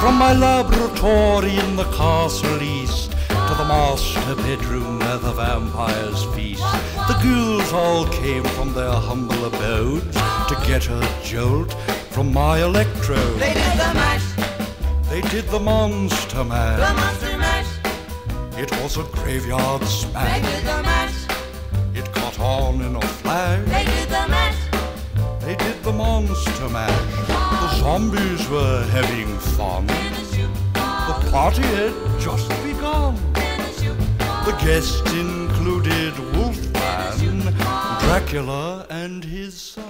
from my laboratory in the castle east to the master bedroom where the vampires feast. The ghouls all came from their humble abodes to get a jolt from my electrode. They did the mash, They did the monster mash. the monster mash. It was a graveyard smash. They did the mash, It caught on in a flash. they did the mash. They did the monster mash. Zombies were having fun. The party had just begun. The guests included Wolfman, Dracula, and his son.